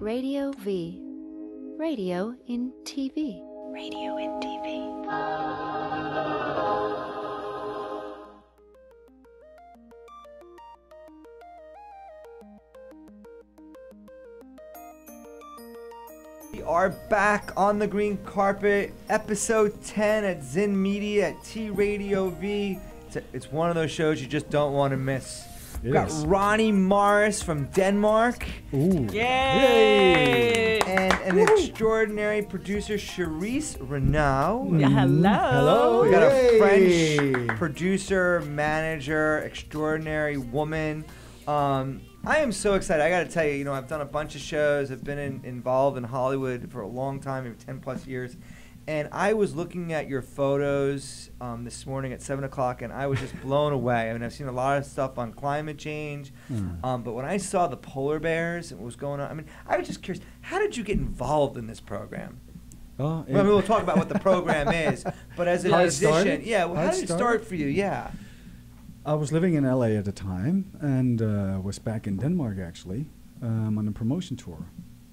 Radio V. Radio in TV. Radio in TV. We are back on the green carpet, episode 10 at Zen Media at T Radio V. It's, a- it's one of those shows you just don't want to miss. We've got Yes. Ronny Morris from Denmark Ooh. Yay! and an extraordinary producer, Charisse Reneau. Yeah, hello. Hello. We got a French producer, manager, extraordinary woman. Um, I am so excited. I got to tell you, you know, I've done a bunch of shows. I've been in, involved in Hollywood for a long time, maybe 10 plus years. And I was looking at your photos um, this morning at 7 o'clock, and I was just blown away. I mean, I've seen a lot of stuff on climate change. Mm. Um, but when I saw the polar bears and what was going on, I mean, I was just curious. How did you get involved in this program? Oh, Well, I mean, we'll talk about what the program is, but as a How musician, yeah. Well, How did it started? start for you? Yeah. I was living in LA at the time and uh, was back in Denmark actually um, on a promotion tour.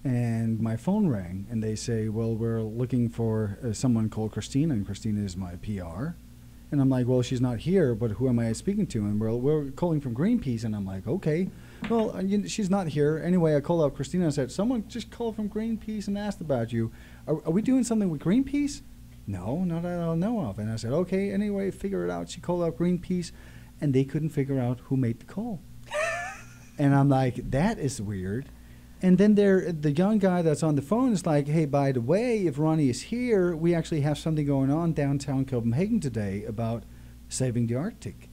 And my phone rang and they say, Well, we're looking for uh, someone called Christina, and Christina is my PR. And I'm like, Well, she's not here, but who am I speaking to? And we're, we're calling from Greenpeace. And I'm like, Okay. Well, uh, you she's not here. Anyway, I called up Christina and said, Someone just called from Greenpeace and asked about you. Are, are we doing something with Greenpeace? No, not that I know of. And I said, Okay, anyway, figure it out. She called up Greenpeace and they couldn't figure out who made the call. and I'm like, that is weird. And then there, the young guy that's on the phone is like, hey, by the way, if Ronny is here, we actually have something going on downtown Copenhagen today about saving the Arctic.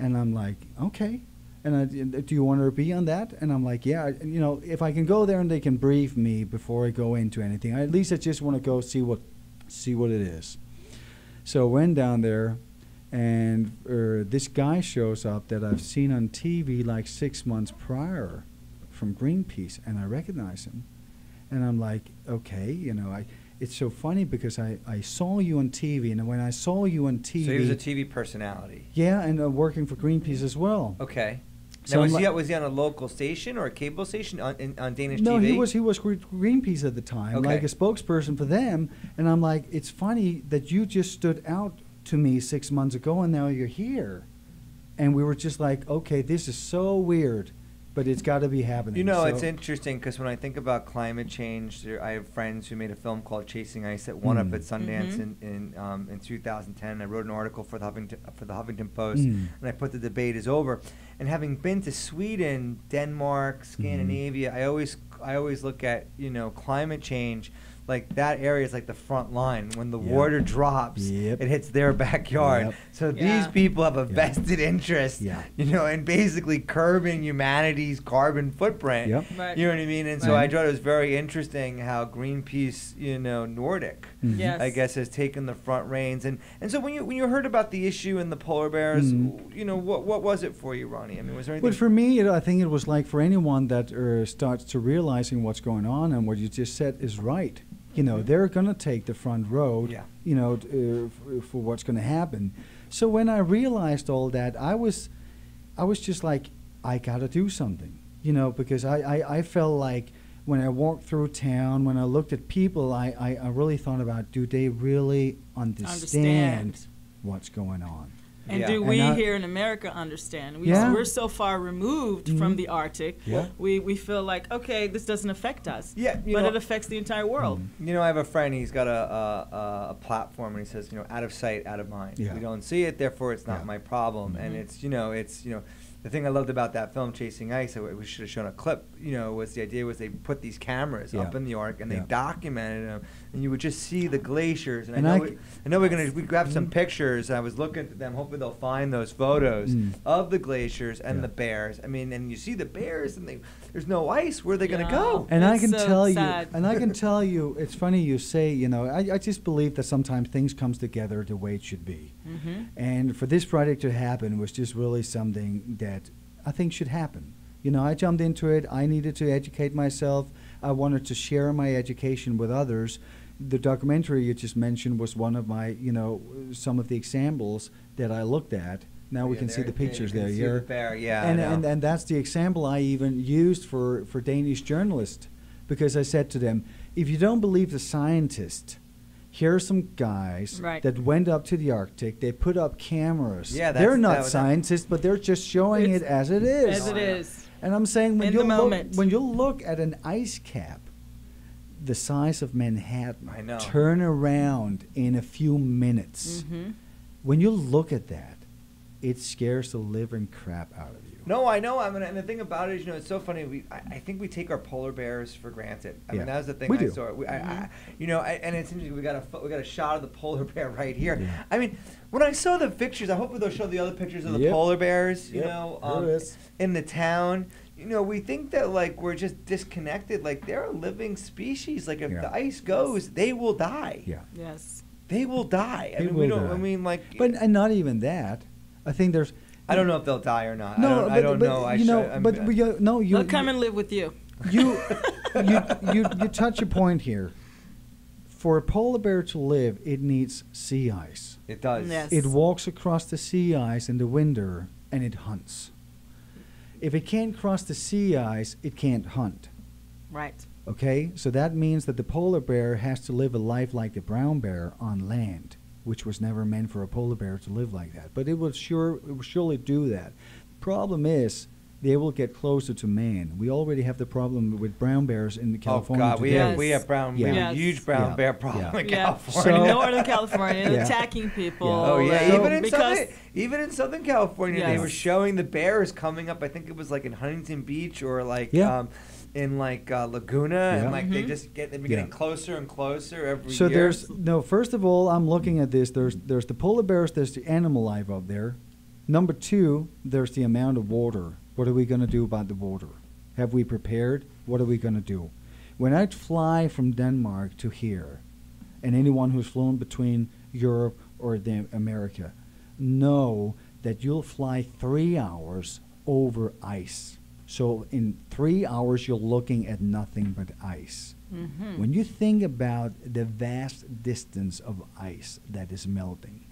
And I'm like, okay. And I, do you want to be on that? And I'm like, yeah. You know, if I can go there and they can brief me before I go into anything, I, at least I just want to go see what, see what it is. So I went down there, and uh, this guy shows up that I've seen on TV like six months prior from Greenpeace, and I recognize him. And I'm like, okay, you know, I. It's so funny because I, I saw you on TV, and when I saw you on TV, So he was a TV personality. yeah, and uh, working for Greenpeace as well. Okay. So now, was he, was he on a local station or a cable station on, in, on Danish no, TV? he was he was Greenpeace at the time, Okay. like a spokesperson for them. And I'm like, it's funny that you just stood out to me six months ago, and now you're here. And we were just like, okay, this is so weird, but it's got to be happening. You know, So- it's interesting because when I think about climate change, there, I have friends who made a film called Chasing Ice that won up Mm. at Sundance Mhm. in in, um, in 2010. I wrote an article for the Huffington for the Huffington Post, Mm. and I put the debate is over. And having been to Sweden, Denmark, Scandinavia, I always I always look at you know climate change. Like that area is like the front line. When the Yep. water drops, Yep. it hits their backyard. Yep. So Yeah. these people have a Yeah. vested interest, Yeah. you know, in basically curbing humanity's carbon footprint. Yep. Right. You know what I mean? And so Right. I thought it was very interesting how Greenpeace, you know, Nordic, Mhm. Yes. I guess, has taken the front reins. And and so when you when you heard about the issue in the polar bears, Mhm. you know, what what was it for you, Ronny? I mean, was there anything? But for me, it, I think it was like for anyone that uh, starts to realizing what's going on and what you just said is right. You know, Mhm. they're going to take the front road. Yeah. You know, uh, f- for what's going to happen. So when I realized all that, I was, I was just like, I got to do something. You know, because I, I, I felt like when I walked through town, when I looked at people, I, I, I really thought about, do they really understand, Understand. what's going on? And Yeah. do And we I- here in America understand? We, Yeah. We're so far removed from Mhm. the Arctic. Yeah. We, we feel like, okay, this doesn't affect us. Yeah, but know- it affects the entire world. Mm. You know, I have a friend. He's got a a, a, a platform, and he says, you know, out of sight, out of mind. Yeah. We don't see it, therefore, it's not Yeah. my problem. And Mhm. it's you know, it's you know, the thing I loved about that film, Chasing Ice, I w- we should have shown a clip. You know, was the idea was they put these cameras up in the arc and Yeah. they documented them, and you would just see the glaciers. And, And I know I we, I know we're gonna we grabbed some pictures. I was looking at them, hoping they'll find those photos Mm. of the glaciers and Yeah. the bears. I mean, and you see the bears, and they there's no ice. Where are they Yeah. gonna go? And I can so tell sad. you, and I can tell you, it's funny you say, you know, I, I just believe that sometimes things comes together the way it should be. Mm-hmm. And for this project to happen was just really something that I think should happen. You know, I jumped into it. I needed to educate myself. I wanted to share my education with others. The documentary you just mentioned was one of my, you know, some of the examples that I looked at. Now we Yeah, can see the pictures you can there. see yeah. the bear, yeah, and, and and that's the example I even used for for Danish journalists because I said to them, if you don't believe the scientist, here are some guys Right. that went up to the Arctic. They put up cameras. Yeah, they're not scientists, but they're just showing it as it is. As it is. And I'm saying when you look, when you look at an ice cap the size of Manhattan, I know. turn around in a few minutes. Mm-hmm. When you look at that, it scares the living crap out of you. No, I know. I mean, and the thing about it is, you know, it's so funny. We, I, I think we take our polar bears for granted. I Yeah. mean, that was the thing We I do. saw. We, I, I, you know, I, and it's interesting. We got a we got a shot of the polar bear right here. Yeah. I mean, when I saw the pictures, I hope they'll show the other pictures of the Yep. polar bears. You Yep, know, here um, in the town. You know, we think that like we're just disconnected. Like they're a living species. Like if Yeah. the ice goes, they will die. Yeah. Yes. They will die. I They mean, we will don't. I mean, like. But and not even that. I think there's. I don't know if they'll die or not. No, I don't, but, I don't but know. I you know, should, I'm- but, but uh, you, no, you. They'll come you- and live with you. you, you, you, you touch a point here. For a polar bear to live, it needs sea ice. it does. Yes. It walks across the sea ice in the winter and it hunts. If it can't cross the sea ice, it can't hunt. Right. Okay? So that means that the polar bear has to live a life like the brown bear on land, which was never meant for a polar bear to live like that. But it will sure it will surely do that. Problem is they will get closer to man. We already have the problem with brown bears in Oh California God, we today. have we have brown, we have a huge brown Yeah. bear problem Yeah. in Yeah. California. In Northern California, Yeah. attacking people. Yeah. Oh yeah, uh, even in because Southern, even in Southern California, they were showing the bears coming up. I think it was like in Huntington Beach or like Yeah. um, in like uh, Laguna, Yeah. and like they Mhm. just get they've been Yeah. getting closer and closer every So year. there's no. First of all, I'm looking at this. There's there's the polar bears. There's the animal life out there. Number two, there's the amount of water. What are we going to do about the water? Have we prepared? What are we going to do? When I fly from Denmark to here, and anyone who's flown between Europe or the America, know that you'll fly three hours over ice. So in three hours, you're looking at nothing but ice. Mhm. When you think about the vast distance of ice that is melting,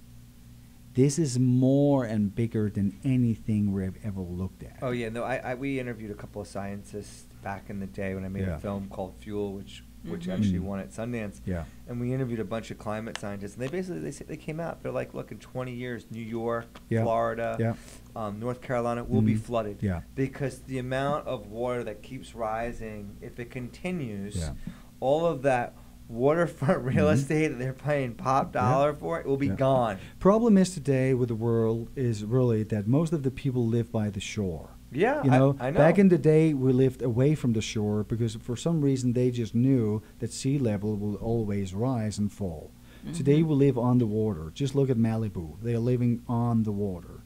this is more and bigger than anything we've ever looked at. Oh yeah, no. I, I we interviewed a couple of scientists back in the day when I made Yeah. a film called Fuel, which which Mhm. actually Mm. won at Sundance. Yeah. And we interviewed a bunch of climate scientists, and they basically they said they came out. They're like, look, in 20 years, New York, Yeah. Florida, Yeah. Um, North Carolina will be Mhm. flooded. Yeah. Because the amount of water that keeps rising, if it continues, Yeah. all of that waterfront real Mhm. estate that they're paying pop Yeah. dollar for, it will be Yeah. gone. Problem is today with the world is really that most of the people live by the shore. Yeah, You know, I know. back in the day, we lived away from the shore because for some reason they just knew that sea level will always rise and fall. Today we live on the water. Just look at Malibu. They are living on the water.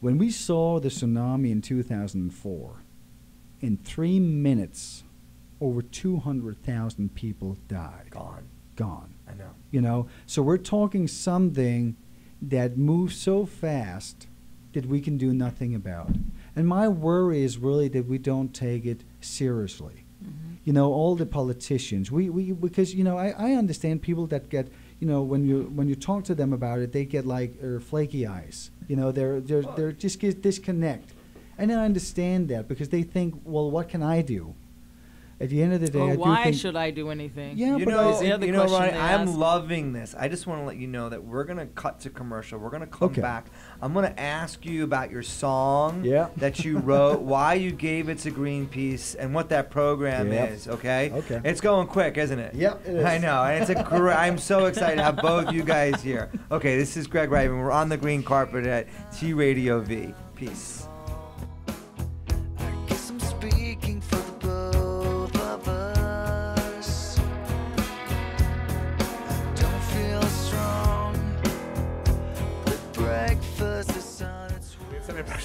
When we saw the tsunami in 2004, in three minutes, over 200,000 people died. gone. Gone. I know. You know, so we're talking something that moves so fast that we can do nothing about. And my worry is really that we don't take it seriously. Mhm. You know, all the politicians, we, we because you know, I, I understand people that get, you know, when you when you talk to them about it, they get like uh, flaky eyes. You know, they're they're they're just get disconnect, and I understand that because they think, well, what can I do? At the end of the day, Or I do why think, should I do anything? Yeah, you but know, Is the other you know, question I'm ask. loving this. I just want to let you know that we're gonna cut to commercial. We're gonna come Okay. back. I'm gonna ask you about your song Yeah. that you wrote, why you gave it to Greenpeace, and what that program Yep. is. Okay. Okay. It's going quick, isn't it? Yep, it is. I know, and it's a great. I'm so excited to have both you guys here. Okay, this is Greg Reitman. We're on the green carpet at T Radio V. Peace.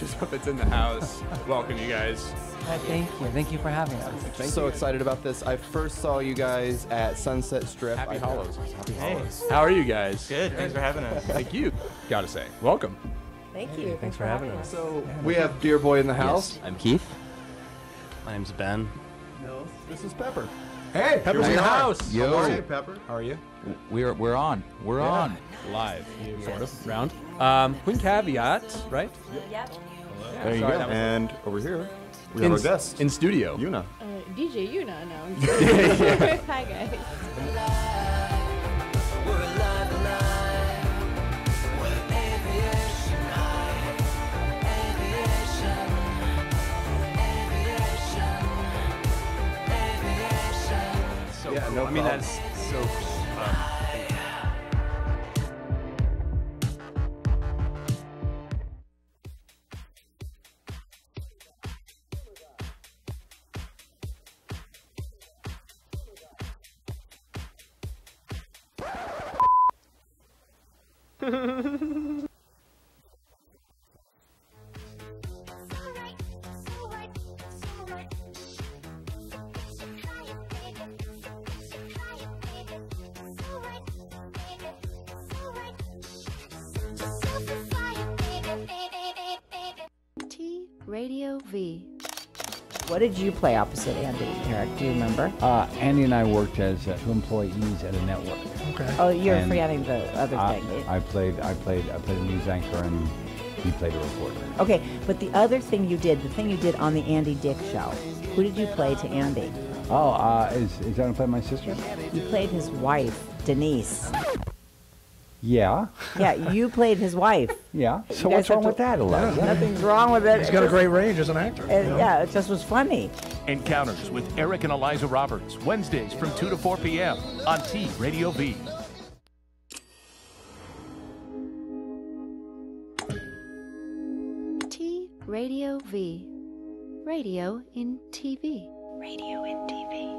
Way. We have puppets in the house. Welcome, you guys. Hi, thank you. Thank you for having us. so excited about this. I first saw you guys at Sunset Strip. Happy I- Hollows. Happy Hey, Hollows. how are you guys? Good. Thanks for having us. Thank you. Gotta say, welcome. Thank you. Thanks for having us. So we have Dear Boy in the house. Yes, I'm Keith. My name's Ben. No. This is Pepper. Hey, Pepper's in the house. Yo. How are you, Pepper? How are you? We're we're on. We're on. Live, sort of, round. Um, Queen Caveat, right? Yep. There you Sorry, go. that was- And over here, We have in, our guest. in studio. Yuna. Uh, DJ Yuna, no. Hi, guys. So Yeah, cool. no I mean, that's so cool. Radio V. What did you play opposite Andy, Eric? Do you remember? Uh, Andy and I worked as uh, two employees at a network. Okay. Oh, you're And forgetting the other I, thing. I played, I played, I played a news anchor, and he played a reporter. Okay, but the other thing you did, the thing you did on the Andy Dick show, who did you play to Andy? Oh, uh, is is that gonna play my sister? You played his wife, Denise. Yeah. Yeah, you played his wife. Yeah. So what's wrong to- with that, Eliza? Nothing's wrong with it. He's It got a just- great range as an actor. it- yeah, it just was funny. Encounters with Eric and Eliza Roberts, Wednesdays from 2 to 4 p.m. on T Radio V. T Radio V. Radio in TV. Radio in TV.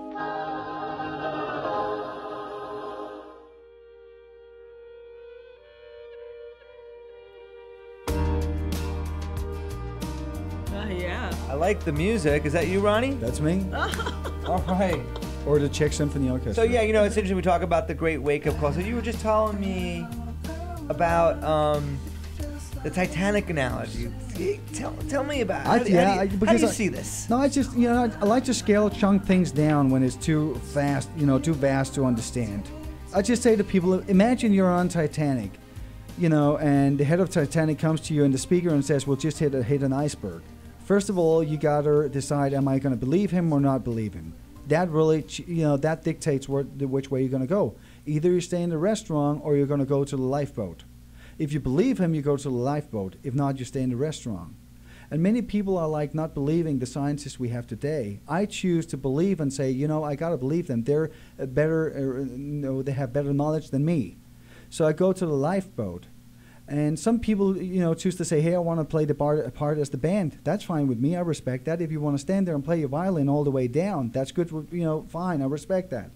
Yeah. I like the music. Is that you, Ronny? That's me. All right. Or the Czech Symphony Orchestra. So yeah, you know, it's interesting. We talk about the great wake-up call. So you were just telling me about um, the Titanic analogy. Tell, tell me about. It. How, I, do- yeah, how do you, how do you I- see this? No, I just you know I, I like to scale chunk things down when it's too fast, you know, too vast to understand. I just say to people, imagine you're on Titanic, you know, and the head of Titanic comes to you and the speaker and says, "We'll just hit a, hit an iceberg." First of all, you gotta decide: Am I to believe him or not believe him? That really, you know, that dictates the- which way you're to go. Either you stay in the restaurant or you're to go to the lifeboat. If you believe him, you go to the lifeboat. If not, you stay in the restaurant. And many people are like not believing the scientists we have today. I choose to believe and say, you know, I got to believe them. They're uh, better, uh, you know, they have better knowledge than me. So I go to the lifeboat. And some people, you know, choose to say, hey, I want to play the part, as the band. That's fine with me. I respect that. If you want to stand there and play your violin all the way down, that's good. You know, fine. I respect that.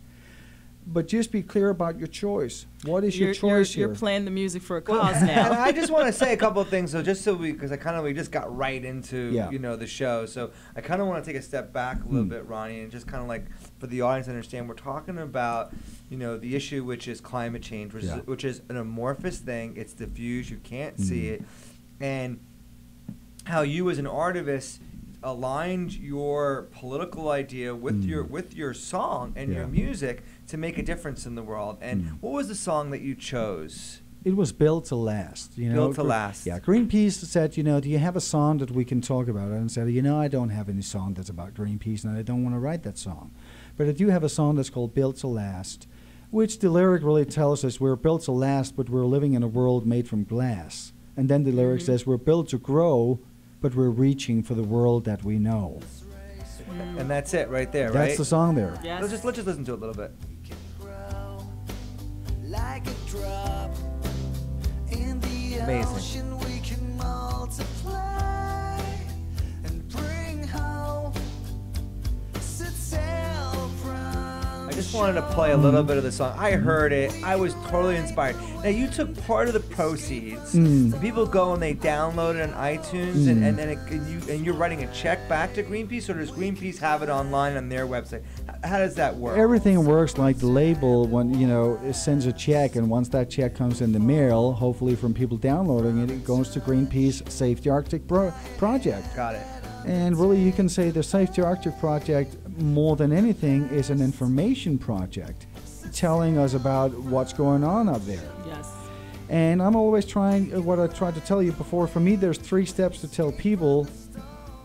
But just be clear about your choice. What is you're, your choice you're, here? You're playing the music for a cause and now. I just want to say a couple of things, so just so we, because I kind of we just got right into Yeah. you know the show, so I kind of want to take a step back a little Hmm. bit, Ronny, and just kind of like for the audience to understand, we're talking about you know the issue which is climate change, which Yeah. is which is an amorphous thing. It's diffuse, you can't see Mhm. it, and how you as an artist aligned your political idea with Mm. your with your song and your Yeah. music to make a difference in the world. And Mm. what was the song that you chose? It was built to last. You know, Built to last. Yeah, Greenpeace said, you know, do you have a song that we can talk about? And I said, you know, I don't have any song that's about Greenpeace, and I don't want to write that song. But I do have a song that's called Built to Last, which the lyric really tells us we're built to last, but we're living in a world made from glass. And then the lyric says we're built to grow, but we're reaching for the world that we know. And that's it right there, That's right? the song there. Yes. Let's just let's just listen to it a little bit. Like a drop in the Amazing. ocean we can multiply just wanted to play a little bit of the song. I heard it. I was totally inspired. Now you took part of the proceeds. Mm. People go and they download it on iTunes, and, Mm. and then it, and you and you're writing a check back to Greenpeace, or does Greenpeace have it online on their website? How does that work? Everything works like the label when you know it sends a check, and once that check comes in the mail, hopefully from people downloading it, it goes to Greenpeace Save the Arctic Pro- Project. Got it. And really, you can say the Save the Arctic Project, more than anything, is an information project, telling us about what's going on up there. yes. And I'm always trying, uh, what I tried to tell you before, for me, there's three steps to tell people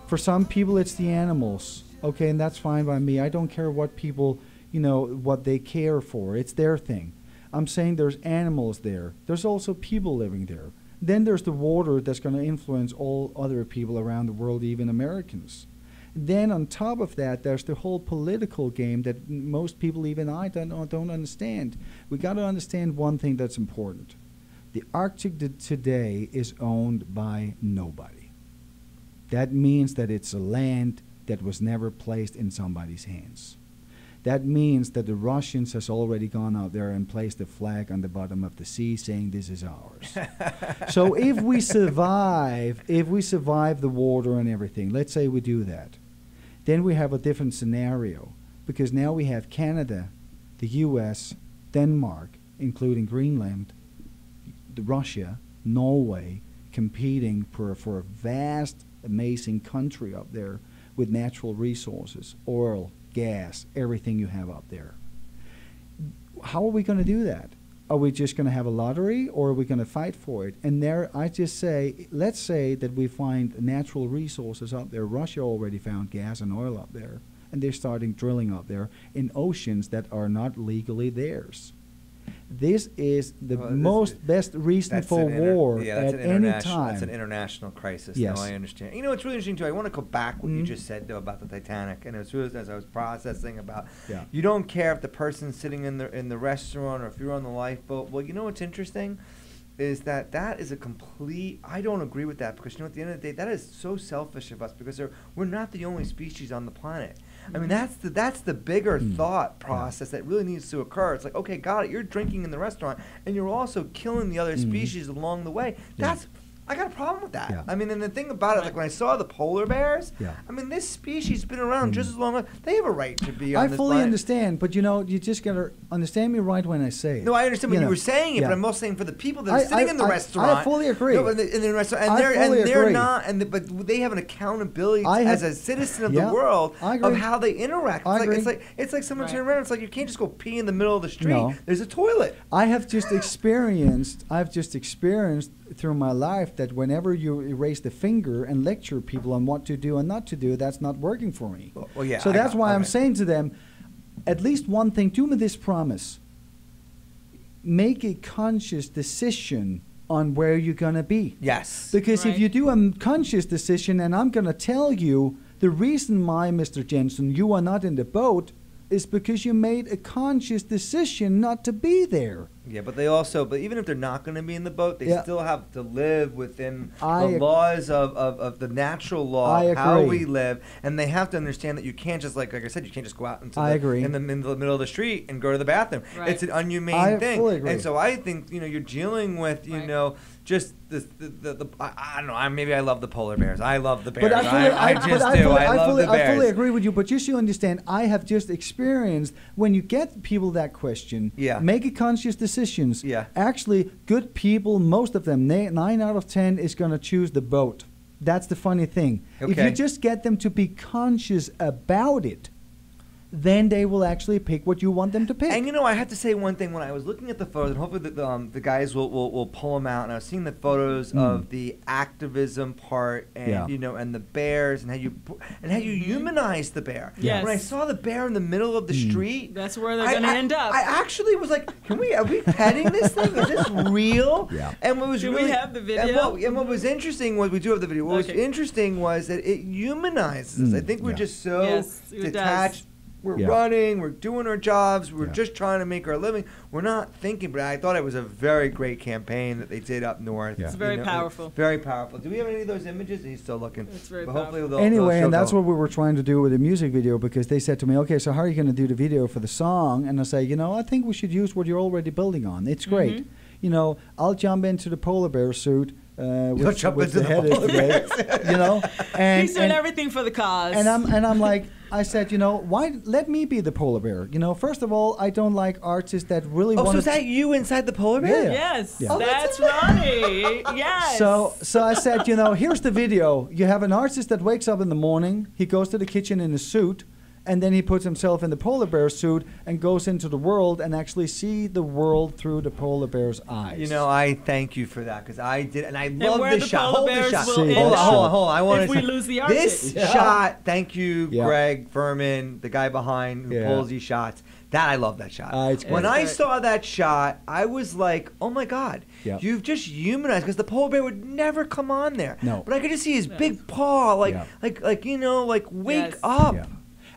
For some people, it's the animals. Okay, and that's fine by me. I don't care what people, you know, what they care for. It's their thing. I'm saying there's animals there. There's also people living there. Then there's the water that's going to influence all other people around the world, even Americans. Then on top of that, there's the whole political game that n- most people, even I, don't, don't understand. We got to understand one thing that's important. The Arctic today is owned by nobody. That means that it's a land that was never placed in somebody's hands. That means that the Russians has already gone out there and placed a flag on the bottom of the sea saying this is ours. so if we survive, if we survive the water and everything, let's say we do that, then we have a different scenario because now we have Canada, the US, Denmark, including Greenland, the Russia, Norway competing for, for a vast, amazing country up there with natural resources, oil, gas, everything you have up there. How are we going to do that? Are we just going to have a lottery or are we going to fight for it? And there, I just say, let's say that we find natural resources up there. Russia already found gas and oil up there, and they're starting drilling up there in oceans that are not legally theirs. This is the Well, this most is- best reason That's for an inter- war yeah, that's at an any international- time. That's an international crisis. Yes. No, I understand. You know, it's really interesting too. I want to go back what you Mhm. just said though about the Titanic, and as soon as I was processing about. Yeah. You don't care if the person's sitting in the in the restaurant or if you're on the lifeboat. Well, you know what's interesting. Is that that is a complete? I don't agree with that because you know at the end of the day that is so selfish of us because we're not the only species on the planet. I mean that's the that's the bigger Hmm. thought process that really needs to occur. It's like okay, got it. You're drinking in the restaurant and you're also killing the other Mhm. species along the way. Yeah. That's I got a problem with that. Yeah. I mean, and the thing about it, like when I saw the polar bears, Yeah. I mean, this species has been around mm. just as long as they have a right to be on I this fully planet. understand, but you know, you just gotta understand me right when I say it. No, I understand what you know, were saying it, yeah. but I'm also saying for the people that are I- sitting I- in the I- I fully agree. No, in the, in the restaurant, and I they're fully and they're agree. not, and the, but they have an accountability I as a citizen of yeah, the world of how they interact. It's I like agree. it's like it's like someone Right. turning around. It's like you can't just go pee in the middle of the street. No. There's a toilet. I have just experienced. I've just experienced through my life that whenever you erase the finger and lecture people on what to do and not to do, that's not working for me. Well, well, yeah. so I that's got- why I'm saying to them, at least one thing. Do me this promise. Make a conscious decision on where you're gonna be. Yes. Because if you do a conscious decision, and I'm going to tell you the reason why, Mr. Jensen, you are not in the boat is because you made a conscious decision not to be there. Yeah, but they also, but even if they're not going to be in the boat, they Yeah. still have to live within I the ag- laws of, of, of the natural law, I of how agree. we live, and they have to understand that you can't just like like I said, you can't just go out into I the, agree. in the in the middle of the street and go to the bathroom. Right. It's an unhumane I thing, fully agree. and so I think you know you're dealing with you Right. know just the the, the, the I, I don't know. I, maybe I love the polar bears. I love the bears. But I fully, I, I just I do. fully, I love fully, the bears. I fully agree with you. But you understand, I have just experienced when you get people that question, Yeah. make a conscious decisions. Yeah. Actually, good people, most of them, nine out of ten, is going to choose the boat. That's the funny thing. Okay. If you just get them to be conscious about it, then they will actually pick what you want them to pick. And you know, I have to say one thing. When I was looking at the photos, and hopefully the, the, um, the guys will, will, will pull them out, and I was seeing the photos Mm. of the activism part, and Yeah. you know, and the bears, and how you and how you humanize the bear. Yes. When I saw the bear in the middle of the Mm. street, That's where they're gonna end up. I actually was like, "Can we? Are we petting this thing? Is this real?" Yeah. And what was Do we really have the And video? what, and what was interesting was we do have the video. What was interesting was that it humanizes us. I Mm, think we're yeah. just so Yes, it does. Detached. We're Yeah. running, we're doing our jobs, we're Yeah. just trying to make our living. We're not thinking, but I thought it was a very great campaign that they did up north. Yeah. It's you very know, powerful. Very powerful. Do we have any of those images? He's still looking. It's very but hopefully powerful. they'll, anyway, they'll and that's the- what we were trying to do with the music video because they said to me, "Okay, so how are you going to do the video for the song?" And I say, "You know, I think we should use what you're already building on. It's great. Mm-hmm. You know, I'll jump into the polar bear suit, uh, You'll jump which into the the head is today. you know, and He's doing and, everything for the cause. and I'm and I'm like, I said, you know, why let me be the polar bear? You know, first of all, I don't like artists that really Oh, want so is that you inside the polar bear? Yeah. yes, Yeah. Oh, that's, that's Ronny. yes. So, so I said, you know, here's the video. You have an artist that wakes up in the morning. He goes to the kitchen in a suit, and then he puts himself in the polar bear suit and goes into the world and actually see the world through the polar bear's eyes. You know, I thank you for that because I did, and I And love this the shot. polar Hold bears the shot. will hold, on, hold on, hold on. I want if we lose the This Yeah. shot. Thank you, Yeah. Greg Furman, the guy behind who Yeah. pulls these shots. That I love that shot. Uh, it's when. I saw that shot, I was like, "Oh my God, Yeah. you've just humanized." Because the polar bear would never come on there. No. but I could just see his big paw, like, Yeah. like, like you know, like wake Yes. up. Yeah.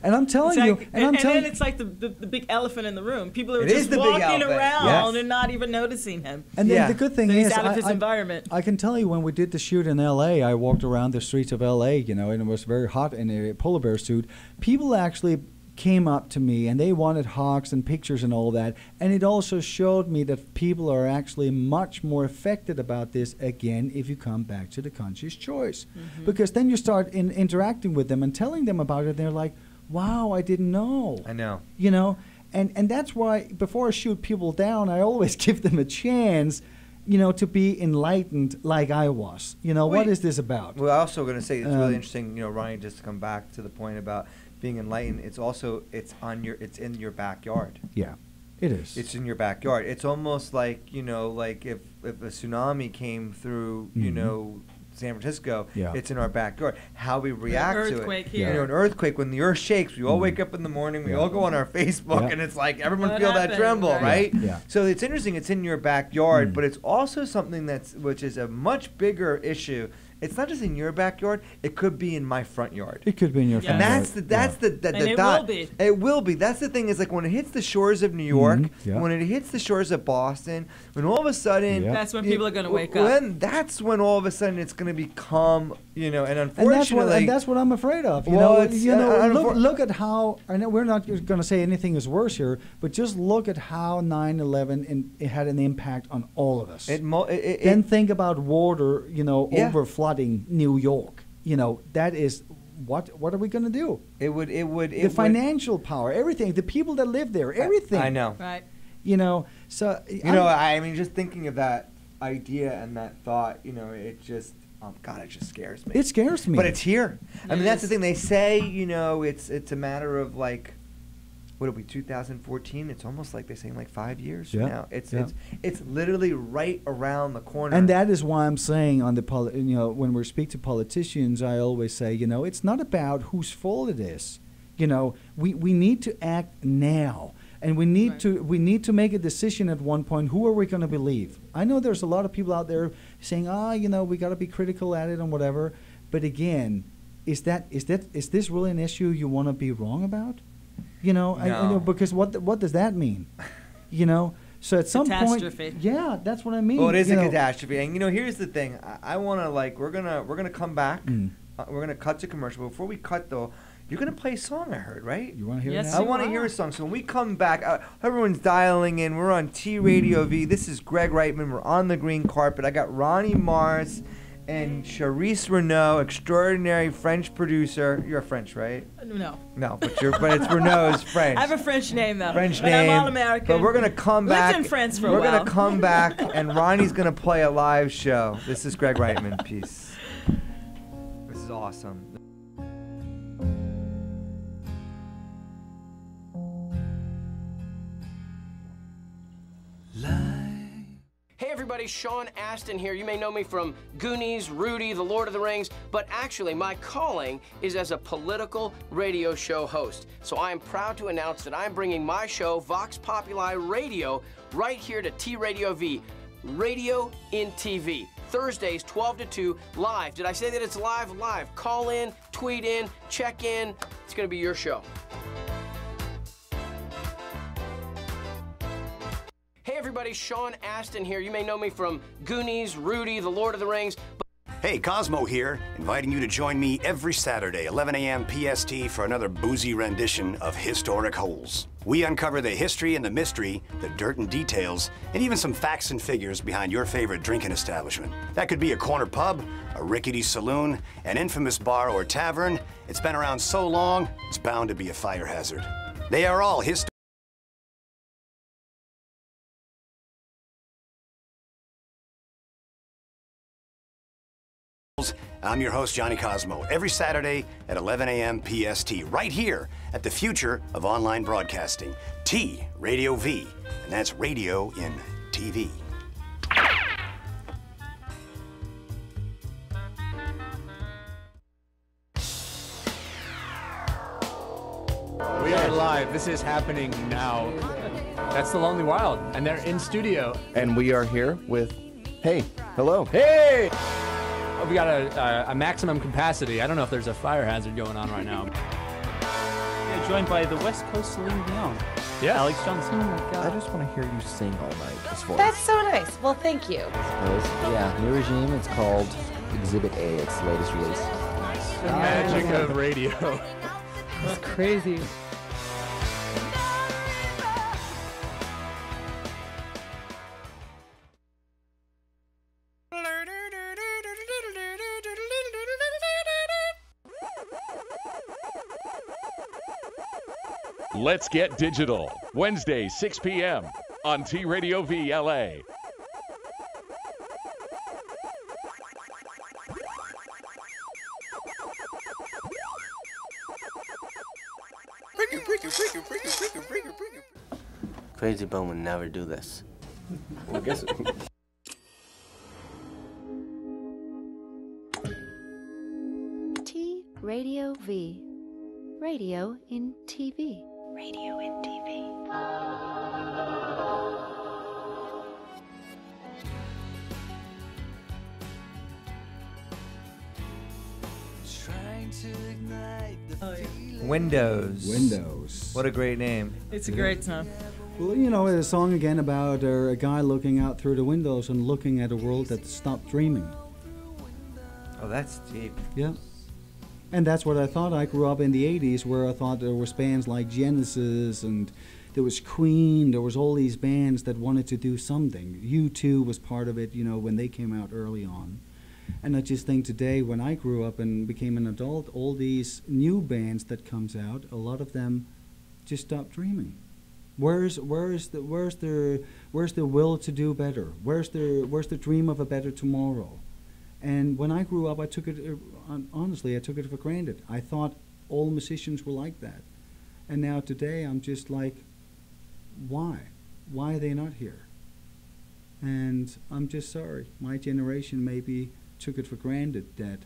And I'm telling It's you, like- and, I'm and telling then it's like the, the, the big elephant in the room. People are It is just the walking elephant. around Yes. and not even noticing him. And then Yeah. the good thing That he's is, out of I, his I- environment. I can tell you when we did the shoot in L.A., I walked around the streets of L.A., you know, and it was very hot in a polar bear suit. People actually came up to me and they wanted hugs and pictures and all that. And it also showed me that people are actually much more affected about this again if you come back to the conscious choice. Mm-hmm. Because then you start in, interacting with them and telling them about it. They're like, wow, I didn't know I know. you know and and that's why before i shoot people down i always give them a chance you know to be enlightened like i was you know what Wait. is this about Well, I'm also going to say it's Um, really interesting. You know, Ronny, just to come back to the point about being enlightened. It's also it's on your it's in your backyard. yeah it is It's in your backyard. It's almost like you know, like if if a tsunami came through, you Mhm. know. San Francisco, Yeah. it's in our backyard. How we react to it. earthquake You know, an earthquake, when the earth shakes, we all Mhm. wake up in the morning, we Yeah. all go on our Facebook, Yeah. and it's like everyone What feel that tremble, right? right? Yeah. So it's interesting. It's in your backyard, Mm. but it's also something that's which is a much bigger issue. It's not just in your backyard; it could be in my front yard. it could be in your Yeah. And front that's the that's Yeah. the the, And the it dot. will be. It will be. That's the thing is like when it hits the shores of New York, Mhm, yeah. when it hits the shores of Boston, when all of a sudden Yeah. That's when it- people are going to wake w- up. When that's when all of a sudden it's going to become you know, and and that's unfortunately, what and that's what I'm afraid of. You Well, know, it's- you know, uh, look, unfor- look at how. I know we're not going to say anything is worse here, but just look at how 9/11 in, it had an impact on all of us. it, mo- it, it, then it- think about water, you know, Yeah. Over flooding New York. You know, that is what what are we going to do? it would it would it the would- financial power, everything, the people that live there, everything. I know. Right. You know, so You know, I mean, just thinking of that idea and that thought, you know, it just, oh God, it just scares me. it scares me. But it's here. I mean, that's the thing. They say, you know, it's it's a matter of like, what are we, 2014? It's almost like they're saying like five years Yeah, now. It's yeah. it's it's literally right around the corner. and that is why I'm saying on the poli- you know when we speak to politicians, I always say you know it's not about whose fault it is. You know we, we need to act now, and we need Right. to we need to make a decision at one point. Who are we going to believe? I know there's a lot of people out there saying ah you know we got to be critical at it and whatever, but again, is that is that is this really an issue you want to be wrong about? You know, I, I know because what th- what does that mean? You know. So at some point, yeah, that's what I mean. well, it is you a know. catastrophe. And you know, here's the thing. I, I want to like we're gonna we're gonna come back. Mm. Uh, we're gonna cut to commercial. Before we cut though, you're gonna play a song. I heard, right? You want to hear Yes, it I now? you want to hear a song. So when we come back, uh, everyone's dialing in. We're on T Radio V. This is Greg Reitman. We're on the green carpet. I got Ronny Morris and Charisse Reneau, extraordinary French producer. You're French, right? No. No, but you're but it's Reneau's French. I have a French name though. French but name. I'm all American. But we're gonna come back. Lived in France for a we're while. gonna come back, and Ronny's gonna play a live show. This is Greg Reitman. Peace. This is awesome. Hey everybody, Sean Astin here. You may know me from Goonies, Rudy, The Lord of the Rings, but actually my calling is as a political radio show host. So I am proud to announce that I'm bringing my show, Vox Populi Radio, right here to T Radio V, Radio in TV. Thursdays, 12 to 2, live. Did I say that it's live? Live. Call in, tweet in, check in. It's going to be your show. Everybody, Sean Astin here. You may know me from Goonies, Rudy, The Lord of the Rings. Hey, Cosmo here, inviting you to join me every Saturday, 11 a.m. PST, for another boozy rendition of Historic Holes. We uncover the history and the mystery, the dirt and details, and even some facts and figures behind your favorite drinking establishment. That could be a corner pub, a rickety saloon, an infamous bar or tavern. It's been around so long, it's bound to be a fire hazard. They are all historic. I'm your host, Johnny Cosmo, every Saturday at 11 a.m. PST, right here at the future of online broadcasting, T Radio V, and that's radio in TV. We are live. This is happening now. That's the Lonely Wild, and they're in studio. And we are here with, hey, hello. Hey! We got a, a, a maximum capacity. I don't know if there's a fire hazard going on right now. Yeah, joined by the West Coast Celine Dion. Yeah. Alex Johnson. Oh my god. I just want to hear you sing all night. This voice. That's so nice. Well, thank you. Yeah, new regime. It's called Exhibit A. It's the latest release. The magic of radio. It's crazy. Let's get digital. Wednesday, 6 p.m. on T Radio V LA. Crazy Bone would never do this. I guess. T Radio V. Radio in TV. Radio in TV. Windows. Windows. What a great name. It's a great song. Well, you know, it's a song again about uh, a guy looking out through the windows and looking at a world that stopped dreaming. Oh, that's deep. Yeah. And that's what I thought. I grew up in the 80s where I thought there was bands like Genesis and there was Queen, there was all these bands that wanted to do something. U2 was part of it, you know, when they came out early on. And I just think today when I grew up and became an adult, all these new bands that comes out, a lot of them just stop dreaming. Where's where's the where's the where's the will to do better? Where's the where's the dream of a better tomorrow? And when I grew up, I took it uh, honestly. I took it for granted. I thought all musicians were like that, and now today I'm just like, why? Why are they not here? And I'm just sorry. My generation maybe took it for granted that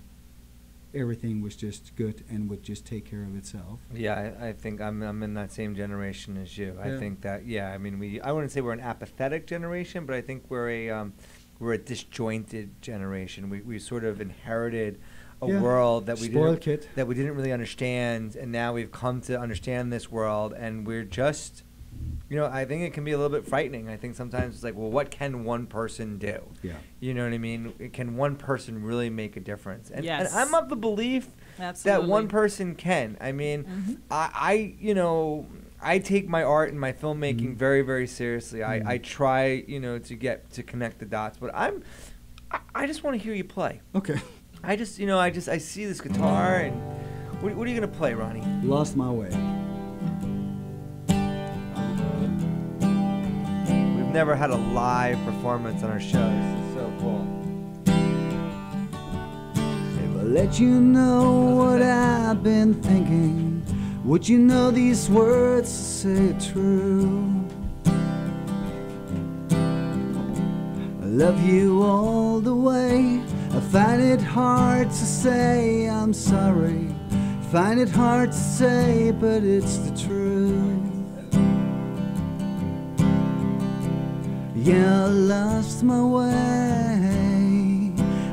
everything was just good and would just take care of itself. Yeah, I, I think I'm I'm in that same generation as you. I think that yeah, I mean we I wouldn't say we're an apathetic generation, but I think we're a um, we're a disjointed generation. We we sort of inherited a Yeah. world that we Spoiled didn't kid. that we didn't really understand, and now we've come to understand this world, and we're just. You know, I think it can be a little bit frightening. I think sometimes it's like, well, what can one person do? Yeah. You know what I mean? Can one person really make a difference? And, Yes. and I'm of the belief that one person can. I mean, Mhm. I, I, you know, I take my art and my filmmaking mm-hmm. very, very seriously. I, I mm-hmm. try, you know, to get to connect the dots. But I'm, I, I just want to hear you play. Okay. I just, you know, I just, I see this guitar and what, what are you gonna play, Ronny? Lost my way. We've never had a live performance on our show. This is so cool. If I let you know what I've been thinking, would you know these words say true? I love you all the way. I find it hard to say I'm sorry. Find it hard to say, but it's the truth. Yeah, I lost my way.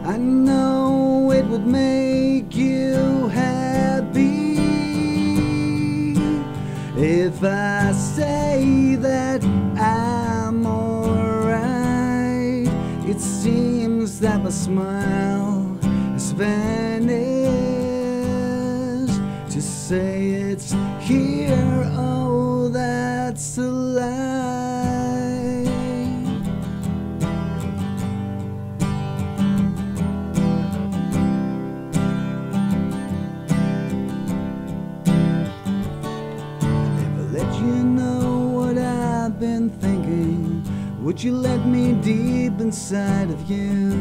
I know it would make you if I say that I'm alright. It seems that my smile has vanished. To say it's would you let me deep inside of you?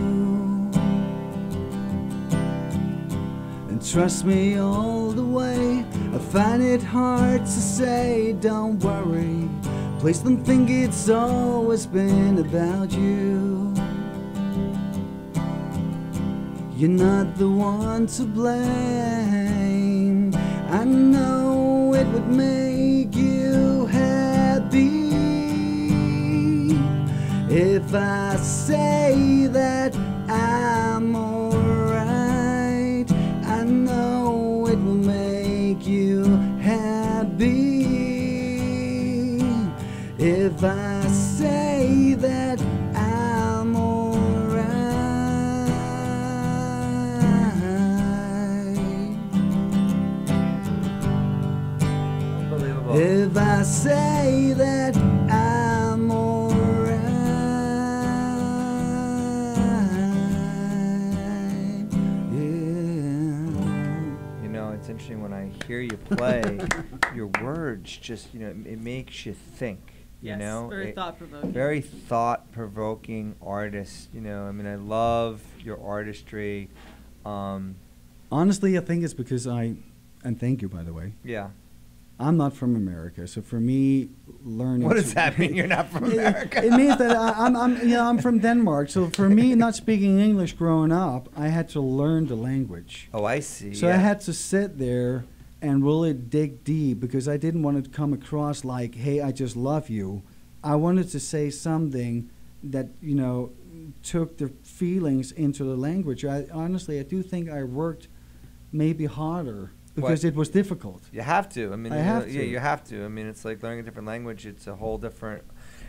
And trust me all the way. I find it hard to say, don't worry. Please don't think it's always been about you. You're not the one to blame. I know it would make if I say that I'm play, your words just, you know, it, it makes you think. You Yes, know, very It- thought-provoking. Very thought-provoking artist. You know, I mean, I love your artistry. Um, Honestly, I think it's because I, and thank you by the way. Yeah. I'm not from America, so for me, learning. What does that mean? You're not from It- America? It, means that I, I'm, I'm, you know, I'm from Denmark. So for me, not speaking English growing up, I had to learn the language. Oh, I see. So I had to sit there and really dig deep because I didn't want to come across like, "Hey, I just love you." I wanted to say something that you know took the feelings into the language. I honestly, I do think I worked maybe harder because What? it was difficult. You have to. I mean, I have yeah, to. you have to. I mean, it's like learning a different language. It's a whole different.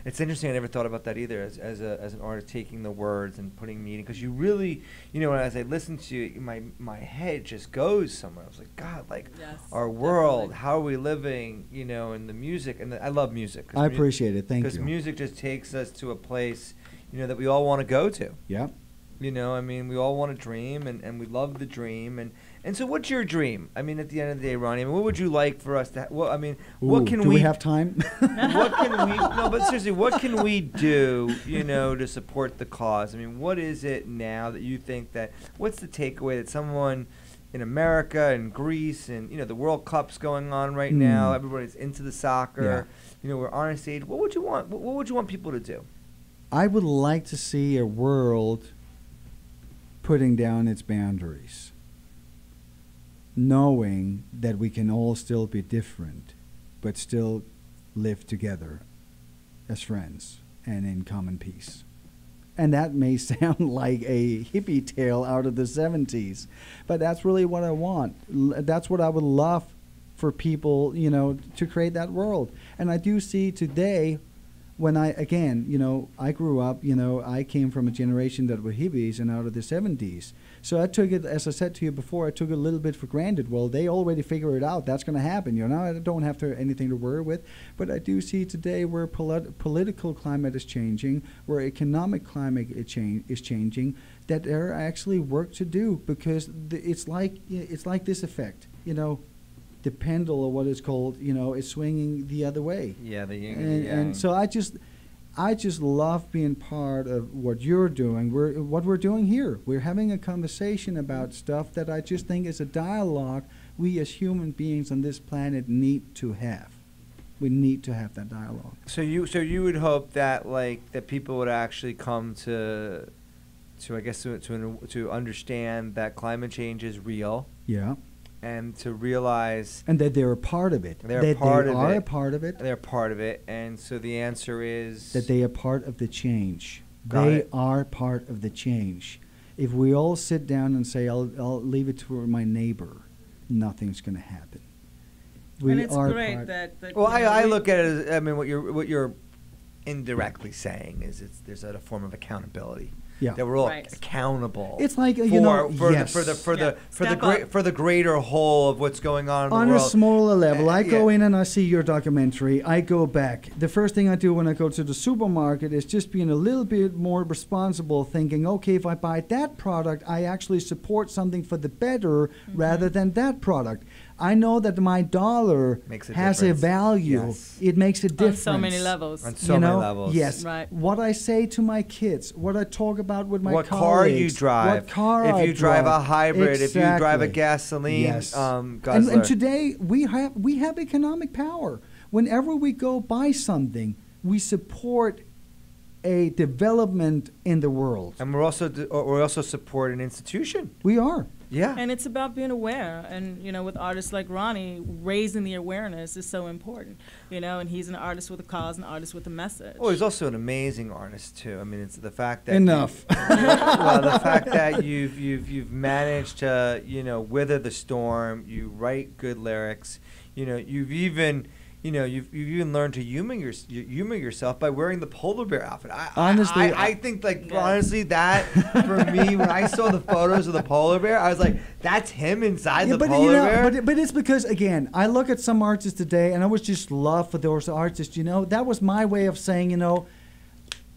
It's interesting. I never thought about that either. As, as a as an artist, taking the words and putting meaning, because you really, you know, as I listen to you, my my head just goes somewhere. I was like, God, like Yes, our world. How are we living? You know, and the music. And the, I love music. I mu- appreciate it. Thank you. Because music just takes us to a place, you know, that we all want to go to. Yeah. You know, I mean, we all want to dream, and, and we love the dream, and, and so what's your dream? I mean, at the end of the day, Ronny, I mean, what would you like for us to? Ha- well, I mean, what can do we, we have time? what can we? No, but seriously, what can we do? You know, to support the cause. I mean, what is it now that you think that? What's the takeaway that someone in America and Greece and you know the World Cup's going on right now. Mm. Everybody's into the soccer. Yeah. You know, we're on a stage. What would you want? What, what would you want people to do? I would like to see a world putting down its boundaries, knowing that we can all still be different, but still live together as friends and in common peace. And that may sound like a hippie tale out of the 70s, but that's really what I want. That's what I would love for people, you know, to create that world. And I do see today when I again, you know, I grew up, you know, I came from a generation that were hippies and out of the 70s. So I took it, as I said to you before, I took it a little bit for granted. Well, they already figure it out. That's going to happen. You know, I don't have to anything to worry with. But I do see today where polit- political climate is changing, where economic climate eh, is, change, is changing, that there are actually work to do because th- it's like it's like this effect. You know, the pendulum, or what it's called, you know, is swinging the other way. Yeah, the yin and and, and so I just, I just love being part of what you're doing. We're what we're doing here. We're having a conversation about stuff that I just think is a dialogue we as human beings on this planet need to have. We need to have that dialogue. So you so you would hope that like that people would actually come to to I guess to to, to understand that climate change is real Yeah. And to realize And that they're a part of it. they're that part they of are it. a part of it. They're part of it, and so the answer is that they are part of the change. Got they it. are part of the change. If we all sit down and say, I'll, I'll leave it to my neighbor, nothing's going to happen. We and it's are great part- that, that Well, you I, know, I we- look at it as I mean what you're what you're indirectly saying is it's there's a form of accountability. Yeah. That we're all Right. accountable. It's like, for, you know, for yes. the for the for Yeah, the for the step great for the greater whole of what's going on in on the a smaller level, I Uh, go yeah. in and I see your documentary. I go back. The first thing I do when I go to the supermarket is just being a little bit more responsible, thinking, okay, if I buy that product, I actually support something for the better rather than that product. I know that my dollar Makes a has a value. Yes. It makes a On difference so many levels. On so you many levels. Yes. Right. What I say to my kids, what I talk about with my what colleagues, car you drive. what car if I you drive, a drive. hybrid, if you drive a Exactly. gasoline Yes. um, and, and today we have we have economic power. Whenever we go buy something, we support a development in the world. and we're also d- or we also support an institution. We are. Yeah. And it's about being aware. And, you know, with artists like Ronny, raising the awareness is so important. You know, and he's an artist with a cause, an artist with a message. Oh, he's also an amazing artist too. I mean, it's the fact that Enough. well, the fact that you've you've you've managed to you know weather the storm. You write good lyrics. You know, you've even you know you've you've even learned to humor your, humor yourself by wearing the polar bear outfit. I, I- Honestly, I, I, think like honestly that for me when I saw the photos of the polar bear, I was like, that's him inside Yeah, the but polar you know, bear. but but it's because again, I look at some artists today, and I was just love for those artists. You know, that was my way of saying, you know,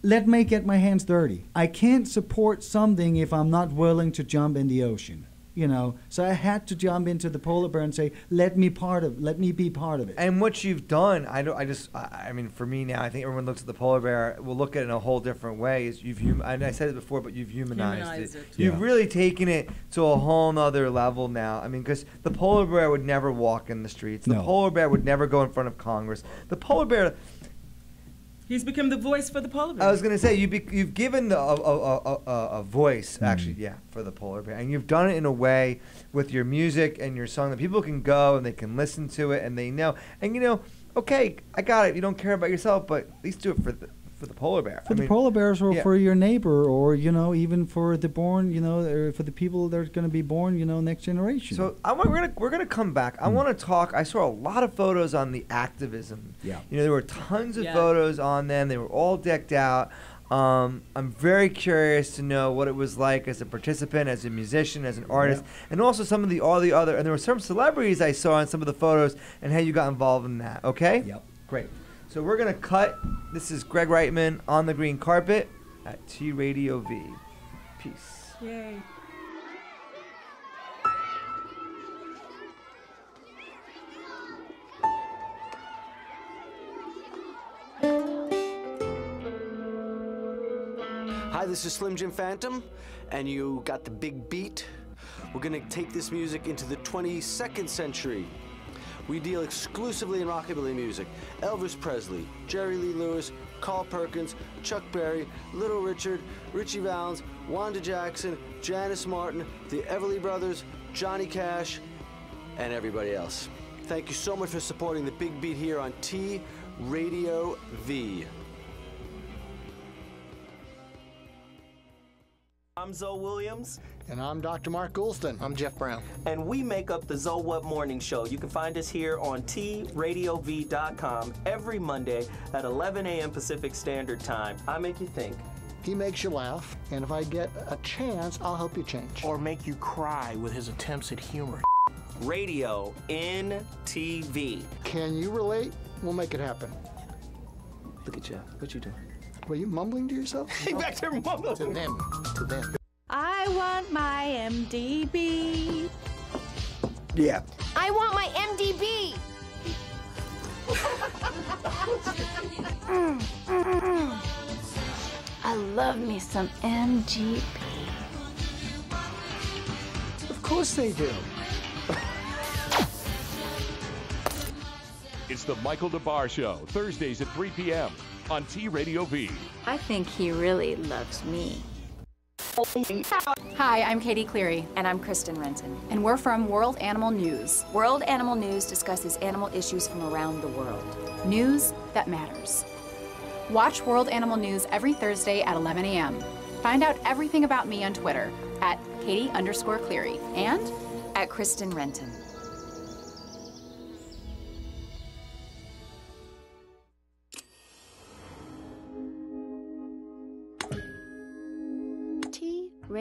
let me get my hands dirty. I can't support something if I'm not willing to jump in the ocean. You know, so I had to jump into the polar bear and say, let me part of, let me be part of it. And what you've done, I don't. I just. I, I mean, for me now, I think everyone looks at the polar bear. Will look at it in a whole different way. Is you've hum- and I said it before, but you've humanized Humanized it. it. You've Yeah. really taken it to a whole nother level now. I mean, because the polar bear would never walk in the streets. The No. polar bear would never go in front of Congress. The polar bear. He's become the voice for the polar bear. I was gonna say you be, you've given the, a, a, a, a, a voice Hmm. actually, yeah, for the polar bear, and you've done it in a way with your music and your song that people can go and they can listen to it and they know. And you know, okay, I got it. You don't care about yourself, but at least do it for the for the polar bear. for I the mean, polar bears or yeah. for your neighbor or you know even for the born you know or for the people that are going to be born you know next generation So I want, we're gonna we're gonna come back. I want to talk. I saw a lot of photos on the activism. Yeah. You know, there were tons of Yeah. photos on them. They were all decked out. Um, I'm very curious to know what it was like as a participant, as a musician, as an artist, and also some of the all the other. And there were some celebrities I saw in some of the photos, and how you got involved in that. Okay. Yep. Great. So we're gonna cut. This is Greg Reitman on the green carpet at T Radio V. Peace. Yay. Hi, this is Slim Jim Phantom, and you got the big beat. We're gonna take this music into the 22nd century. We deal exclusively in rockabilly music. Elvis Presley, Jerry Lee Lewis, Carl Perkins, Chuck Berry, Little Richard, Ritchie Valens, Wanda Jackson, Janis Martin, the Everly Brothers, Johnny Cash, and everybody else. Thank you so much for supporting the Big Beat here on T Radio V. I'm Zoe Williams. And I'm Dr. Mark Goulston. I'm Jeff Brown. And we make up the Zoe What Morning Show. You can find us here on TRadiov.com every Monday at 11 a.m. Pacific Standard Time. I make you think. He makes you laugh, and if I get a chance, I'll help you change. Or make you cry with his attempts at humor. Radio in TV. Can you relate? We'll make it happen. Look at you. What you doing? Were you mumbling to yourself? Hey, back there mumbling. To them. To them. I want my MDB. Yeah. I want my MDB. Mm, mm, mm. I love me some MGB. Of course they do. It's the Michael DeBar Show, Thursdays at 3 p.m. on T Radio V. I think he really loves me. Hi, I'm Katie Cleary. And I'm Kristen Renton. And we're from World Animal News. World Animal News discusses animal issues from around the world. News that matters. Watch World Animal News every Thursday at 11 a.m. Find out everything about me on Twitter at Katie underscore Cleary and at Kristen Renton.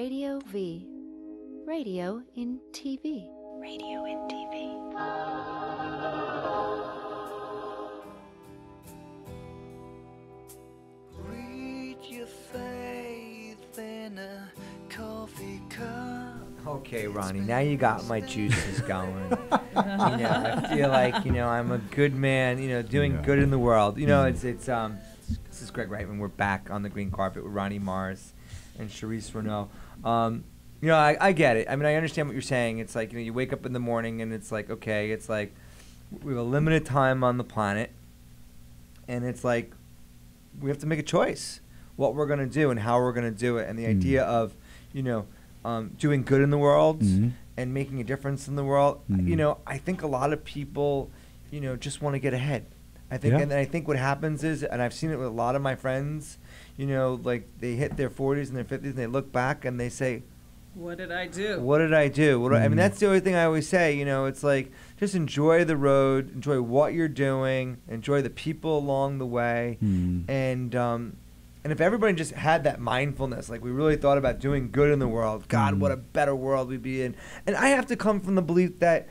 Radio V. Radio in TV. Radio in TV. Read your faith in a coffee cup. Okay, Ronny. Now you got my juices going. you know, I feel like you know I'm a good man. You know, doing Yeah. good in the world. You know, Mhm. it's it's um. This is Greg Reitman. We're back on the green carpet with Ronny Morris and Charisse Reneau. Um, you know, I, I get it. I mean, I understand what you're saying. It's like you know, you wake up in the morning and it's like, okay, it's like we have a limited time on the planet, and it's like we have to make a choice what we're gonna do and how we're gonna do it, and the Mm. idea of you know um, doing good in the world Mhm. and making a difference in the world. Mm. You know, I think a lot of people, you know, just want to get ahead. I think, Yeah. and I think what happens is, and I've seen it with a lot of my friends. You know, like they hit their 40s and their 50s, and they look back and they say, What did I do? what did I do? What do I, I mean, Mhm. that's the only thing I always say. You know, it's like just enjoy the road, enjoy what you're doing, enjoy the people along the way, Mm. and um, and if everybody just had that mindfulness, like we really thought about doing good in the world, God, Mhm. what a better world we'd be in. And I have to come from the belief that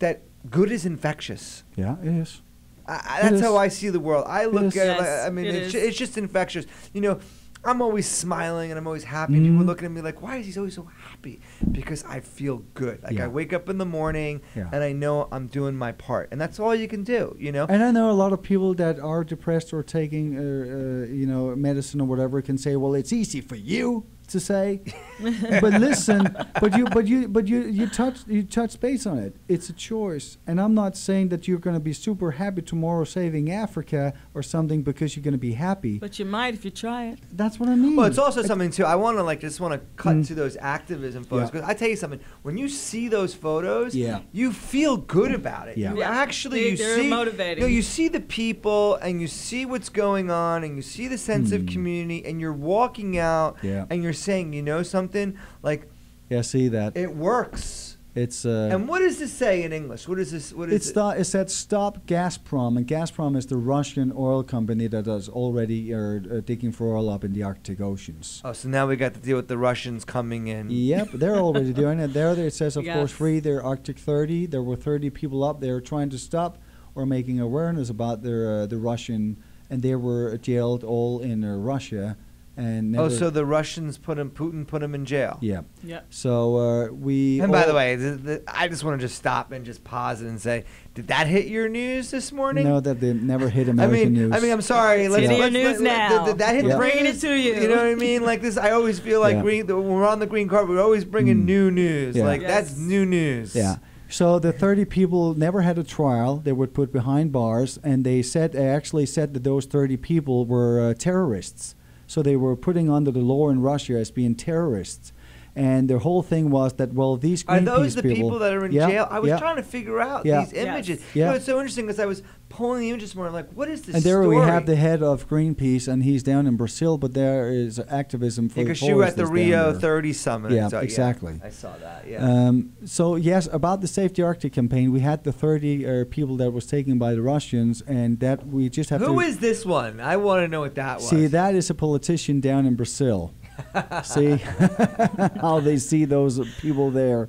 that good is infectious. Yeah, it is. I, that's how I see the world. I look at it. Like, I mean, it it's, ju- it's just infectious. You know, I'm always smiling and I'm always happy. and People Mhm. looking at me like, why is he always so happy? Because I feel good. Like Yeah. I wake up in the morning Yeah. and I know I'm doing my part, and that's all you can do. You know. And I know a lot of people that are depressed or taking, uh, uh, you know, medicine or whatever can say, "Well, it's easy for you to say," but listen, but you, but you, but you, you touch, you touch base on it. It's a choice, and I'm not saying that you're going to be super happy tomorrow saving Africa or something because you're going to be happy. But you might if you try it. That's what I mean. Well, it's also something too. I want to like just want to cut Mm. to those activism photos Yeah. because I tell you something. When you see those photos, Yeah. you feel good about it. Yeah. You Yeah. actually They- you they're see motivating. No, you see the people and you see what's going on and you see the sense of Mm. community and you're walking out Yeah. and you're saying, you know something like yeah, see that. it works. It's uh, and what does this say in English? What is this? What is It's it? the, it said stop Gazprom, and Gazprom is the Russian oil company that is already uh, uh, digging for oil up in the Arctic oceans. Oh, so now we got to deal with the Russians coming in. Yep, they're already doing it. There, it says, of course, free their Arctic 30. There were 30 people up there trying to stop or making awareness about their uh, the Russian, and they were jailed all in uh, Russia. And Oh, so the Russians put him, Putin put him in jail. yeah. Yeah. So uh, we. And by the way, th th I just want to just stop and just pause and say, did that hit your news this morning? No, that they never hit I American mean, news. I mean, I'm sorry. It's let's, let's- news let- let- now. did that hit Yeah. the Bringing it to you. You know what I mean? Like this, I always feel like Yeah. green. When we're on the green carpet, we're always bringing Mm. new news. Yeah. Like Yes. that's new news. Yeah. So the 30 people never had a trial. They were put behind bars, and they said they actually said that those 30 people were uh, terrorists. So they were putting under the law in Russia as being terrorists. And their whole thing was that well, these Are Greenpeace those the people, that are in Yeah, jail? I was yeah. trying to figure out Yeah. these Yes. images. Yeah. You know, it's so interesting because I was pulling the images more. Like, what is this And there story? we have the head of Greenpeace, and he's down in Brazil, but there is activism for the because you were at the Rio 30 summit. Yeah, so, exactly. I saw that. Yeah. Um, so yes, about the Save the Arctic campaign, we had the 30 uh, people that was taken by the Russians, and that we just have Who to is this one? I want to know what that was. see. That is a politician down in Brazil. see how they see those people there.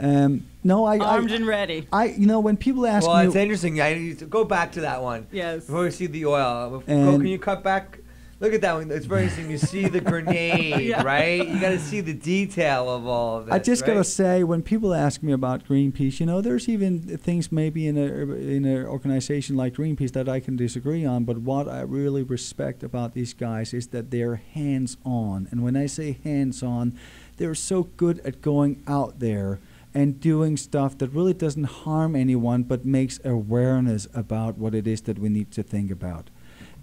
Um, no, I, Armed I, and ready. I, you know, when people ask well, me, it's interesting. I need to go back to that one. Yes. Before we see the oil, Go- can you cut back? Look at that one. It's very interesting. You see the grenade, Yeah. right? You got to see the detail of all of this. I just right? gotta say, when people ask me about Greenpeace, you know, there's even things maybe in a in an organization like Greenpeace that I can disagree on. But what I really respect about these guys is that they're hands-on, and when I say hands-on, they're so good at going out there and doing stuff that really doesn't harm anyone, but makes awareness about what it is that we need to think about.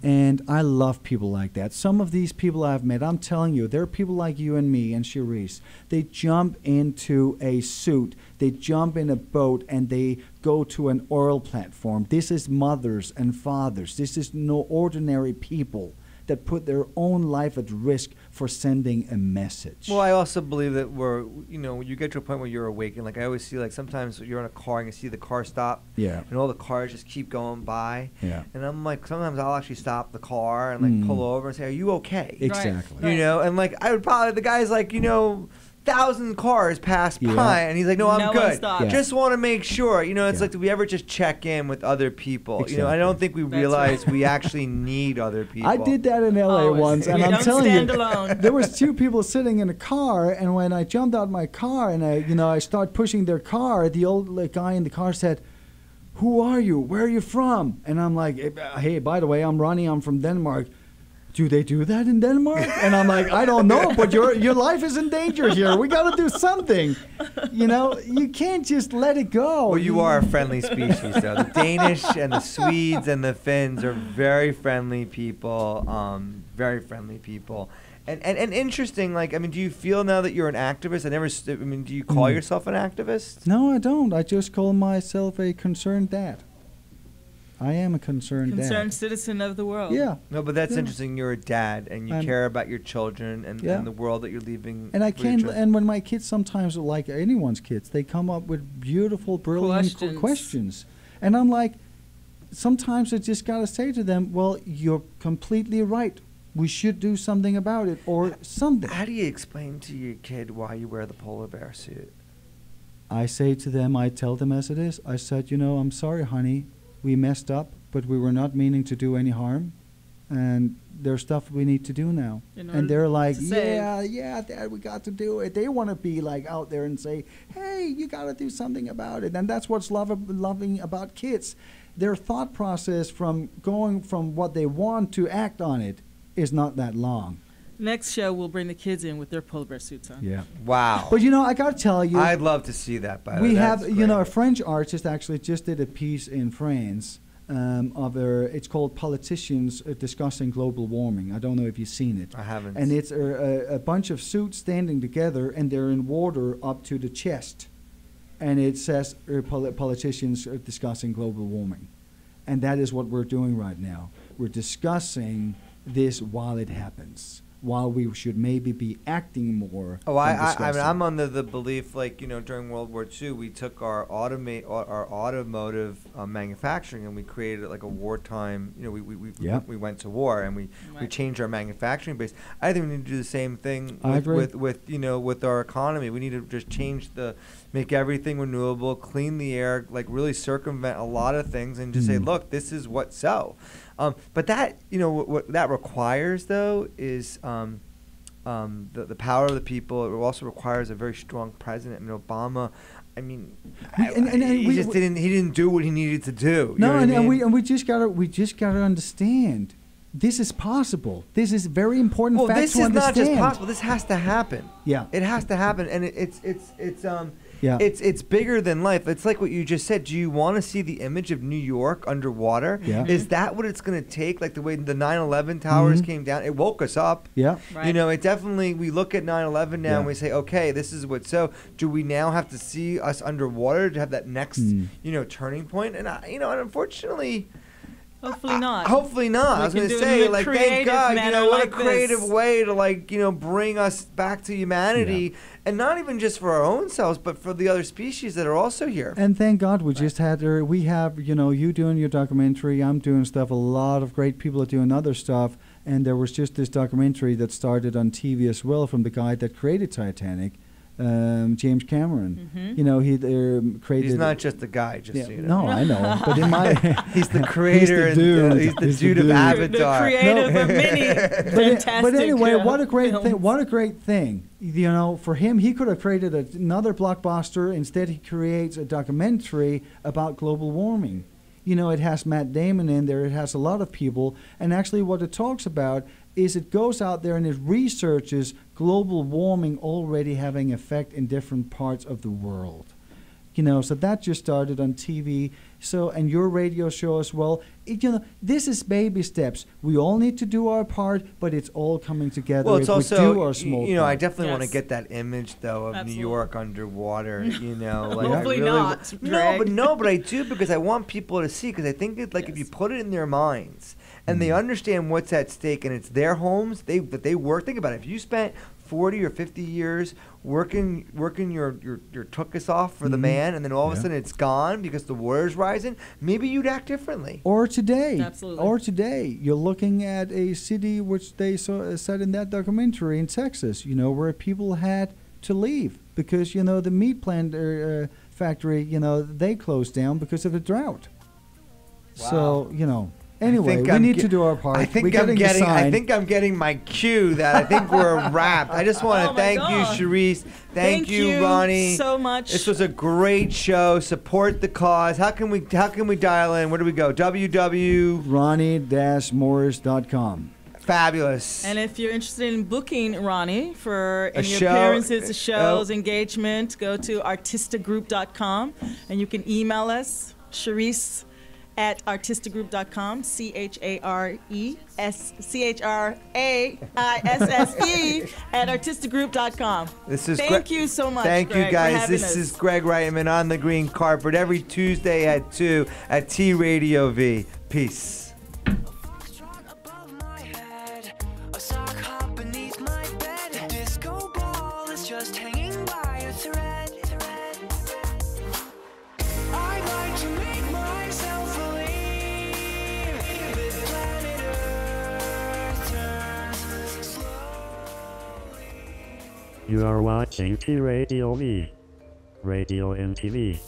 And I love people like that. Some of these people I've met, I'm telling you, they're people like you and me and Charisse. They jump into a suit, they jump in a boat, and they go to an oil platform. This is mothers and fathers. This is no ordinary people that put their own life at risk for sending a message. Well, I also believe that we're, you know, you get to a point where you're awake, and like I always see, like sometimes you're in a car and you see the car stop, Yeah. and all the cars just keep going by, Yeah. and I'm like, sometimes I'll actually stop the car and like Mm. pull over and say, "Are you okay?" Exactly. You know, and like I would probably the guy's like, you know, thousand cars pass Yeah. by, and he's like, "No, I'm No good. Yeah. Just want to make sure." You know, it's Yeah. like, do we ever just check in with other people? You know, I don't think we That's realize right. we actually need other people. I did that in LA Always. once, and You I'm don't telling stand you, alone. there was two people sitting in a car, and when I jumped out my car and I, you know, I start pushing their car, the old like, guy in the car said, "Who are you? Where are you from?" And I'm like, "Eh, "Hey, by the way, I'm Ronny. I'm from Denmark." Do they do that in Denmark? And I'm like, I don't know, but your your life is in danger here. We got to do something. You know, you can't just let it go. Well, you are a friendly species, though. The Danish and the Swedes and the Finns are very friendly people. Um, very friendly people. And, and and interesting. Like, I mean, do you feel now that you're an activist? I never. St- I mean, do you call Mm. yourself an activist? No, I don't. I just call myself a concerned dad. I am a concerned, Concerned dad. citizen of the world. Yeah. No, but that's Yeah. interesting. You're a dad, and you I'm- care about your children and, Yeah. and the world that you're leaving. And I can't. And when my kids sometimes, like anyone's kids, they come up with beautiful, brilliant qu- Questions. questions, and I'm like, sometimes I just gotta say to them, "Well, you're completely right. We should do something about it, or something." How do you explain to your kid why you wear the polar bear suit? I say to them, I tell them as it is. I said, you know, I'm sorry, honey, we messed up, but we were not meaning to do any harm, and there's stuff we need to do now. And they're like, yeah, yeah, Dad, we got to do it. They want to be like out there and say, hey, you got to do something about it. And that's what's love, loving about kids. Their thought process from going from what they want to act on it is not that long. Next show, we'll bring the kids in with their polar bear suits on. Yeah. Wow. But you know, I got to tell you, I'd love to see that. By the we way. have, That's you know, a. French artist actually just did a piece in France um, of a. It's called "Politicians uh, Discussing Global Warming." I don't know if you've seen it. I haven't. And it's a, a, a bunch of suits standing together, and they're in water up to the chest, and it says uh, poli- "Politicians are discussing global warming," and that is what we're doing right now. We're discussing this while it happens, while we should maybe be acting more. Oh, I, I, I mean, I'm under the belief, like you know, during World War II, we took our automate our, our automotive uh, manufacturing and we created like a wartime. You know, we we, we, Yeah. we went to war and we, we changed our manufacturing base. I think we need to do the same thing with, with with you know with our economy. We need to just change the, make everything renewable, clean the air, like really circumvent a lot of things, and just say, Mm. look, this is what's so. Um, but that you know what, what that requires though is. Um, um, the, the power of the people. It also requires a very strong president. I mean, Obama. I mean, We- and- and- and he we- just we- didn't. He didn't do what he needed to do. You No, and, I mean? we and we just gotta we just gotta understand this is possible. This is very important well, fact this is understand. not just possible. This has to happen. Yeah. It has to happen, and it, it's it's it's um. Yeah. It's it's bigger than life. It's like what you just said. Do you want to see the image of New York underwater? Yeah. Is that what it's going to take? Like the way the 9/11 towers Mhm. came down, it woke us up. Yeah. You know, it definitely. We look at 9/11 now Yeah. and we say, okay, this is what. So, do we now have to see us underwater to have that next, Mm. you know, turning point? And I, you know, and unfortunately, Hopefully not. Hopefully not. We I was going to say, like, thank God, you know, what like a creative this. way to, like, you know, bring us back to humanity, and not even just for our own selves, but for the other species that are also here. And thank God we just had uh, we have you know you doing your documentary, I'm doing stuff. A lot of great people are doing other stuff, and there was just this documentary that started on TV as well from the guy that created Titanic, um, James Cameron. Mhm. You know he um, created. He's not just a guy, just Yeah, so you know. No, I know, but in my he's the creator he's the and, uh, dude. he's the He's dude of Avatar. The creative of many but, it- fantastic. but anyway, uh, what a great thing! What a great thing! You know, for him, he could have created a, another blockbuster. Instead, he creates a documentary about global warming. You know, it has Matt Damon in there. It has a lot of people, and actually, what it talks about is it goes out there and it researches global warming already having effect in different parts of the world you know so that just started on tv so and your radio show as well it, you know this is baby steps we all need to do our part but it's all coming together Well, it's if also, we do our small you know, I part. definitely want to get that image though of Absolutely. New York underwater. You know, like I really not, w- No, but no, but I do because I want people to see because I think it, like if you put it in their minds and they understand what's at stake and it's their homes, they but they work. Think about it. If you spent forty or fifty years working working your your your tuchus off for the Mhm. man, and then all of a sudden it's gone because the water's rising, maybe you'd act differently. or today Absolutely. or today you're looking at a city which they saw, uh, said in that documentary in texas you know where people had to leave because you know the meat plant uh, uh, factory, you know, they closed down because of the drought. wow. So you know. Anyway, we I'm need ge- to do our part. I think We're I'm getting. I think I'm getting my cue that I think we're wrapped. I just want to Oh thank God. you, Charisse. Thank, Thank you, you Ronny, so much. This was a great show. Support the cause. How can we? How can we dial in? Where do we go? www. Ronny-Morris.com. Fabulous. And if you're interested in booking Ronny for A any show- appearances, uh, shows, oh. engagement, go to artistagroup.com and you can email us, Charisse at artistagroup.com, C H A R E S C H R A I S S E at artistagroup.com. This is Thank Gre- you so much. Thank Greg, you guys. This us. is Greg Reitman on the green carpet every Tuesday at two at T Radio V. Peace. You are watching T Radio V. Radio and TV.